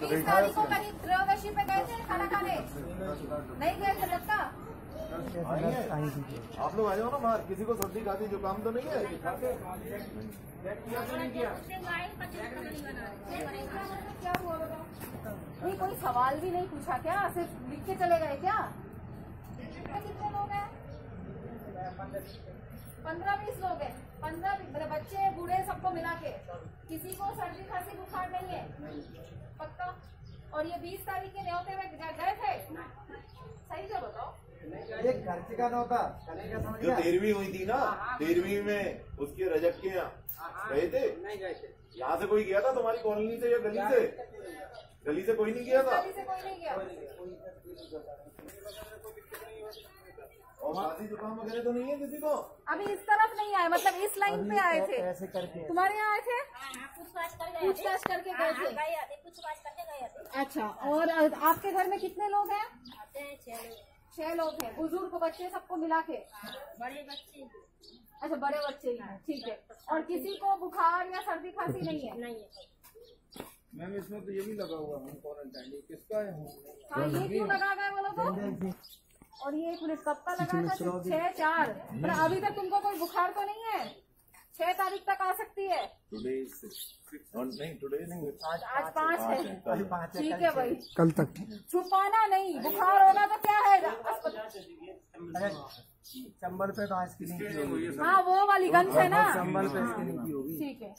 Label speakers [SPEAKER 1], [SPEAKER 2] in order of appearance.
[SPEAKER 1] तीस तारीख को कहीं त्रयोदशी पे गए थे खाना खाने। नहीं गए थे लगता
[SPEAKER 2] आप लोग आ जाओ ना बाहर किसी को सर्दी खाती जुकाम तो नहीं है।
[SPEAKER 1] क्या हुआ नहीं कोई सवाल भी नहीं पूछा क्या? सिर्फ़ लिख के चले गए क्या? कितने लोग हैं? पंद्रह बीस लोग हैं। पंद्रह बच्चे बूढ़े सबको मिला के। किसी को सर्दी खांसी बुखार नहीं है। और ये बीस तारीख के न्योते में गए थे सही से बताओ।
[SPEAKER 3] ये खर्च का नौता
[SPEAKER 2] जो तेरहवीं हुई थी ना तेरहवीं में उसके रजक के यहाँ गए थे?
[SPEAKER 3] नहीं गए थे।
[SPEAKER 2] यहाँ से कोई गया था तुम्हारी कॉलोनी से या गली से? गली से कोई नहीं गया था?
[SPEAKER 1] कभी से कोई नहीं गया।
[SPEAKER 2] और खांसी जुकाम वगैरह तो नहीं है किसी को?
[SPEAKER 1] अभी इस तरफ़ नहीं आए मतलब इस लाइन पे आए थे।
[SPEAKER 3] ऐसे करके।
[SPEAKER 1] तुम्हारे यहाँ आए थे?
[SPEAKER 4] पूछताछ थे
[SPEAKER 1] पूछताछ करके गए थे। अच्छा और आपके घर में कितने लोग हैं?
[SPEAKER 4] आते हैं छह लोग।
[SPEAKER 1] छह लोग हैं। बुज़ुर्ग बच्चे सबको मिला के?
[SPEAKER 4] बड़े बच्चे
[SPEAKER 1] अच्छा बड़े बच्चे ही हैं ठीक है। और किसी को बुखार या सर्दी खांसी नहीं है?
[SPEAKER 4] नहीं है।
[SPEAKER 3] मैम इसमें तो ये भी लगा हुआ है क्वारंटाइन ये किसका है?
[SPEAKER 1] हाँ ये क्यों लगा गए बोलो तो? और ये एक मिनट कब का लगा था? छह चार। अभी तक तुमको कोई बुखार तो नहीं है? छह तारीख तक आ सकती है।
[SPEAKER 2] टुडे नहीं टुडे नहीं
[SPEAKER 1] आज आज है।
[SPEAKER 3] पाँच है,
[SPEAKER 1] ठीक है भाई।
[SPEAKER 5] कल तक।
[SPEAKER 1] छुपाना नहीं बुखार होना तो क्या है?
[SPEAKER 3] चंबल पे तो आज की नहीं
[SPEAKER 1] हाँ वो वाली गंज है ना।
[SPEAKER 3] चंबल पे स्क्रीनिंग की होगी।
[SPEAKER 1] ठीक है।